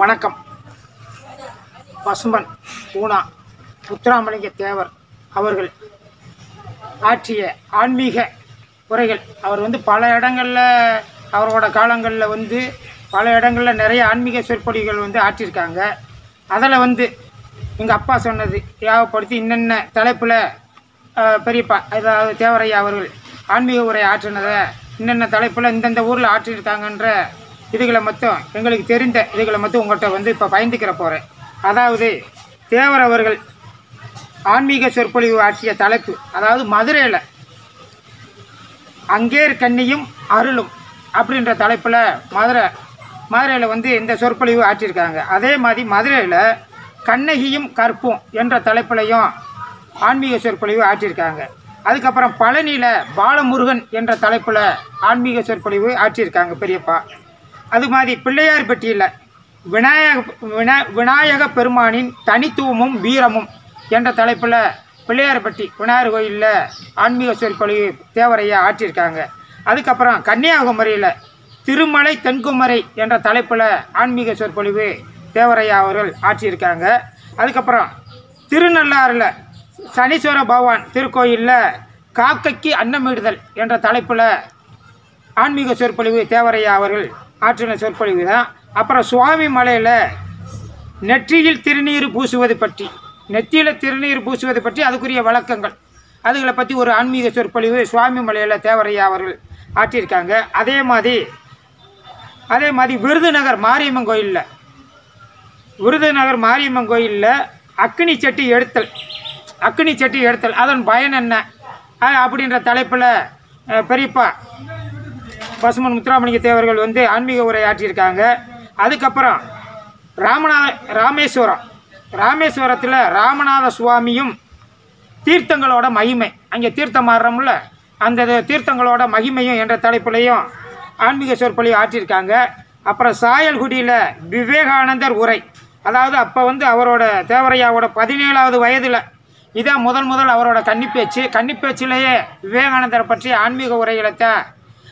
வணக்கம். பசும்பன் பூனா முத்துராமலிங்க தேவர் அவர்கள் ஆற்றிய ஆன்மீக உரைகள். அவர் வந்து பல இடங்களில் அவரோட காலங்களில் வந்து பல இடங்களில் நிறைய ஆன்மீக சொற்பொழிகள் வந்து ஆற்றியிருக்காங்க. அதில் வந்து எங்கள் அப்பா சொன்னது தேவைப்படுத்தி இன்னென்ன தலைப்பில் பெரியப்பா அதாவது தேவரையா அவர்கள் ஆன்மீக உரை ஆற்றினதை இன்னென்ன தலைப்பில் இந்தந்த ஊரில் ஆற்றியிருக்காங்கன்ற இதுகளை மட்டும் எங்களுக்கு தெரிந்த இதுகளை மட்டும் உங்கள்கிட்ட வந்து இப்போ பயந்துக்கிற போகிறேன் அதாவது தேவர் அவர்கள் ஆன்மீக சொற்பொழிவு ஆற்றிய தலைப்பு அதாவது மதுரையில் அங்கேர் கண்ணியும் அருளும் அப்படின்ற தலைப்பில் மதுரை மதுரையில் வந்து இந்த சொற்பொழிவு ஆற்றியிருக்காங்க. அதே மாதிரி மதுரையில் கண்ணகியும் கற்பும் என்ற தலைப்பிலையும் ஆன்மீக சொற்பொழிவு ஆற்றியிருக்காங்க. அதுக்கப்புறம் பழனியில் பாலமுருகன் என்ற தலைப்பில் ஆன்மீக சொற்பொழிவு ஆற்றியிருக்காங்க பெரியப்பா. அது மாதிரி பிள்ளையார்பட்டியில் விநாயக வினா விநாயக பெருமானின் தனித்துவமும் வீரமும் என்ற தலைப்பில் பிள்ளையார்பட்டி விநாயகர் கோயிலில் ஆன்மீக சொற்பொழிவு தேவரையா ஆற்றியிருக்காங்க. அதுக்கப்புறம் கன்னியாகுமரியில் திருமலை தென்குமரை என்ற தலைப்பில் ஆன்மீக சொற்பொழிவு தேவரையா அவர்கள் ஆற்றியிருக்காங்க. அதுக்கப்புறம் திருநள்ளாறில் சனீஸ்வர பகவான் திருக்கோயிலில் காக்கைக்கு அன்னமிடுதல் என்ற தலைப்பில் ஆன்மீக சொற்பொழிவு தேவரையா அவர்கள் ஆற்றின சொற்பொழிவு தான் அப்புறம் சுவாமி மலையில் நெற்றியில் திருநீர் பூசுவது பற்றி நெற்றியில் திருநீர் பூசுவது பற்றி அதுக்குரிய வழக்கங்கள். அதுகளை பற்றி ஒரு ஆன்மீக சொற்பொழிவு சுவாமி மலையில் தேவரையா அவர்கள் ஆற்றியிருக்காங்க. அதே மாதிரி அதே மாதிரி விருதுநகர் மாரியம்மன் கோயிலில் விருதுநகர் மாரியம்மன் கோயிலில் அக்னி சட்டி எடுத்தல் அக்னி சட்டி எடுத்தல். அதன் பயன் என்ன? அப்படின்ற தலைப்பில் பெரியப்பா பசுமன் முத்துராமலிங்க தேவர்கள் வந்து ஆன்மீக உரை ஆற்றியிருக்காங்க அதுக்கப்புறம் ராமநாத ராமேஸ்வரம். ராமேஸ்வரத்தில் ராமநாத சுவாமியும் தீர்த்தங்களோட மகிமை. அங்கே தீர்த்தம் மாறுறோம்ல அந்த இது தீர்த்தங்களோட மகிமையும் என்ற தலைப்புலையும் ஆன்மீக சொற்பொழிவு ஆற்றியிருக்காங்க. அப்புறம் சாயல்குடியில் விவேகானந்தர் உரை. அதாவது அப்போ வந்து அவரோட தேவரையாவோட பதினேழாவது வயதில் இதான் முதல் முதல் அவரோட கன்னிப்பேச்சு. கன்னிப்பேச்சிலேயே விவேகானந்தரை பற்றி ஆன்மீக உரைகளை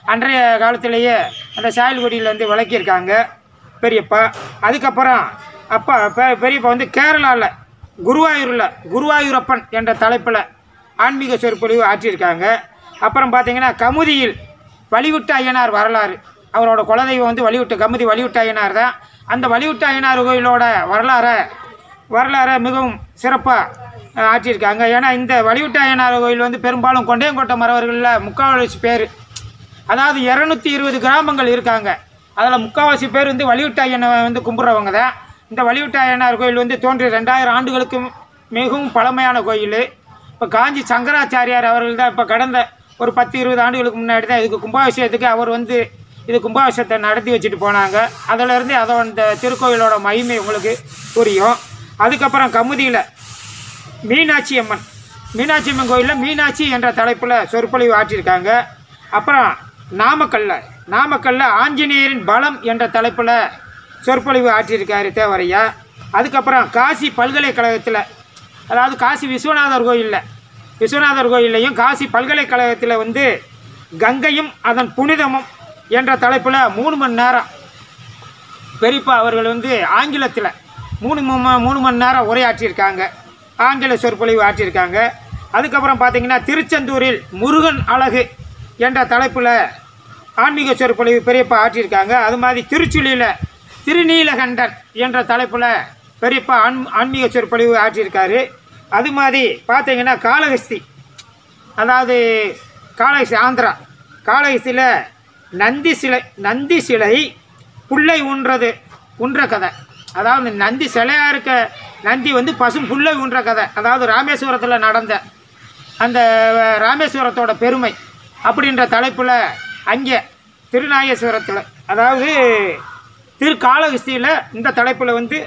அன்றைய காலத்திலேயே அந்த சாயல்குடியில் வந்து விளக்கியிருக்காங்க பெரியப்பா. அதுக்கப்புறம் அப்பா பெ- பெரியப்பா வந்து கேரளாவில் குருவாயூரில் குருவாயூரப்பன் என்ற தலைப்பில் ஆன்மீக சொற்பொழிவு ஆற்றியிருக்காங்க. அப்புறம் பார்த்தீங்கன்னா கமுதியில் வழிவிட்ட ஐயனார் வரலாறு. அவரோட குலதெய்வம் வந்து வழிவிட்ட கமுதி வழிவிட்ட ஐயனார் தான். அந்த வழிவிட்ட ஐயனார் கோயிலோட வரலாறை வரலாறை மிகவும் சிறப்பாக ஆற்றியிருக்காங்க. ஏன்னா இந்த வழிவிட்ட ஐயனார் கோயில் வந்து பெரும்பாலும் கொண்டையங்கோட்டை மறவர்களில் முக்கால்வாசி பேர் அதாவது இரநூத்தி இருபது கிராமங்கள் இருக்காங்க. அதில் முக்கால்வாசி பேர் வந்து வழிவிட்ட வந்து கும்பிட்றவங்க தான். இந்த வழிவிட்ட ஐயனார் கோயில் வந்து தோன்றி ரெண்டாயிரம் ஆண்டுகளுக்கு மிகவும் பழமையான கோயில். இப்போ காஞ்சி சங்கராச்சாரியார் அவர்கள் தான் இப்போ கடந்த ஒரு பத்து இருபது ஆண்டுகளுக்கு முன்னாடி தான் இதுக்கு கும்பாபிஷேகத்துக்கு அவர் வந்து இது கும்பாபிஷேகத்தை நடத்தி வச்சுட்டு போனாங்க. அதிலேருந்து அதை அந்த திருக்கோயிலோட மகிமை உங்களுக்கு புரியும். அதுக்கப்புறம் கமுதியில் மீனாட்சி அம்மன். மீனாட்சி அம்மன் கோயிலில் மீனாட்சி என்ற தலைப்பில் சொற்பொழிவு ஆற்றியிருக்காங்க. அப்புறம் நாமக்கல்ல நாமக்கல்ல ஆஞ்சநேயரின் பலம் என்ற தலைப்பில் சொற்பொழிவு ஆற்றியிருக்காரு தேவரையா. அதுக்கப்புறம் காசி பல்கலைக்கழகத்தில் அதாவது காசி விஸ்வநாதர் கோயிலில் விஸ்வநாதர் கோயில்லையும் காசி பல்கலைக்கழகத்தில் வந்து கங்கையும் அதன் புனிதமும் என்ற தலைப்பில் மூணு மணி நேரம். பெரியப்பா அவர்கள் வந்து ஆங்கிலத்தில் மூணு மூணு மணி நேரம் உரையாற்றியிருக்காங்க. ஆங்கில சொற்பொழிவு ஆற்றியிருக்காங்க. அதுக்கப்புறம் பார்த்திங்கன்னா திருச்செந்தூரில் முருகன் அழகு என்ற தலைப்பில் ஆன்மீக சொற்பொழிவு பெரியப்பா ஆற்றியிருக்காங்க? அது மாதிரி திருச்சுழியில் திருநீலகண்டன் என்ற தலைப்பில் பெரியப்பா ஆன் ஆன்மீக சொற்பொழிவு ஆற்றியிருக்காரு. அது மாதிரி பார்த்தீங்கன்னா காலகஸ்தி அதாவது காலகஸ்தி ஆந்திரா. காலகஸ்தியில் நந்தி சிலை நந்தி சிலை புல்லை உண்றது உன்ற கதை. அதாவது நந்தி சிலையாக இருக்க நந்தி வந்து பசும் புல்லை உண்ற கதை. அதாவது ராமேஸ்வரத்தில் நடந்த அந்த ராமேஸ்வரத்தோட பெருமை. அப்படின்ற தலைப்பில் அங்கே திருநாயேஸ்வரத்தில் அதாவது திருக்காளஹஸ்தியில் இந்த தலைப்பில் வந்து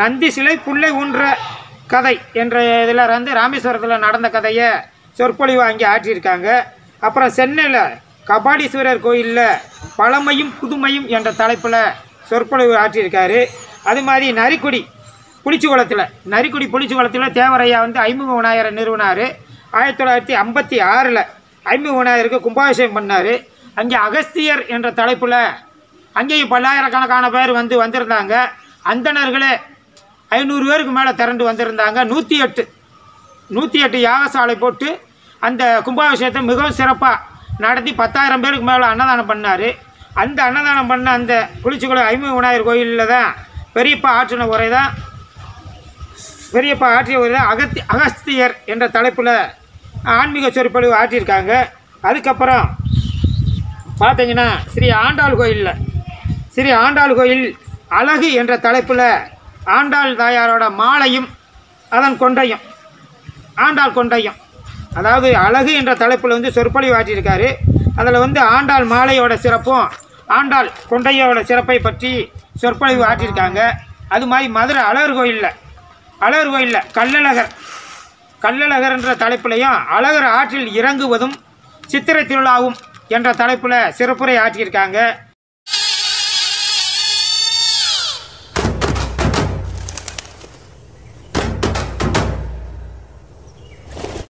நந்தி சிலை புள்ளை ஊன்ற கதை என்ற இதில் வந்து ராமேஸ்வரத்தில் நடந்த கதையை சொற்பொழிவு அங்கே ஆற்றியிருக்காங்க. அப்புறம் சென்னையில் கபாடீஸ்வரர் கோயிலில் பழமையும் புதுமையும் என்ற தலைப்பில் சொற்பொழிவு ஆற்றியிருக்காரு. அது மாதிரி நரிக்குடி புளிச்சுக்குளத்தில் நரிக்குடி புளிச்சுக்குளத்தில் தேவரையா வந்து ஐமுக விநாயகரை நிறுவனார். ஆயிரத்தி தொள்ளாயிரத்தி ஐம்பத்தி ஆறில் ஐமுக விநாயகருக்கு கும்பாபிஷேகம் பண்ணார். அங்கே அகஸ்தியர் என்ற தலைப்பில் அங்கேயும் பல்லாயிரக்கணக்கான பேர் வந்து வந்திருந்தாங்க. அந்தணர்களே ஐநூறு பேருக்கு மேலே திரண்டு வந்திருந்தாங்க. நூற்றி எட்டு நூற்றி எட்டு யாகசாலை போட்டு அந்த கும்பாபிஷேகத்தை மிகவும் சிறப்பாக நடத்தி பத்தாயிரம் பேருக்கு மேலே அன்னதானம் பண்ணார். அந்த அன்னதானம் பண்ண அந்த குளிச்சுக்குள ஐம்பது விநாயகர் கோயிலில் தான் பெரியப்பா ஆற்றின உரை தான் பெரியப்பா ஆற்றிய உரை தான் அகத்தி அகஸ்தியர் என்ற தலைப்பில் ஆன்மீக சொற்பொழிவு ஆற்றியிருக்காங்க. அதுக்கப்புறம் பார்த்தீங்கன்னா ஸ்ரீ ஆண்டாள் கோயிலில் ஸ்ரீ ஆண்டாள் கோயில் அழகு என்ற தலைப்பில் ஆண்டாள் தாயாரோட மாலையும் அதன் கொண்டையும் ஆண்டாள் கொண்டையும் அதாவது அழகு என்ற தலைப்பில் வந்து சொற்பொழிவு ஆற்றியிருக்காரு. அதில் வந்து ஆண்டாள் மாலையோட சிறப்பும் ஆண்டாள் கொண்டையோட சிறப்பை பற்றி சொற்பொழிவு ஆற்றியிருக்காங்க. அது மாதிரி மதுரை அழகர் கோயிலில் அழகர் கோயிலில் கள்ளழகர் கள்ளழகர் என்ற தலைப்பிலையும் அழகர் ஆற்றில் இறங்குவதும் சித்திரை திருவிழாவும் என்ற தலைப்பில் சிறப்புரை ஆற்றியிருக்காங்க.